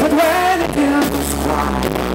But when it feels quiet,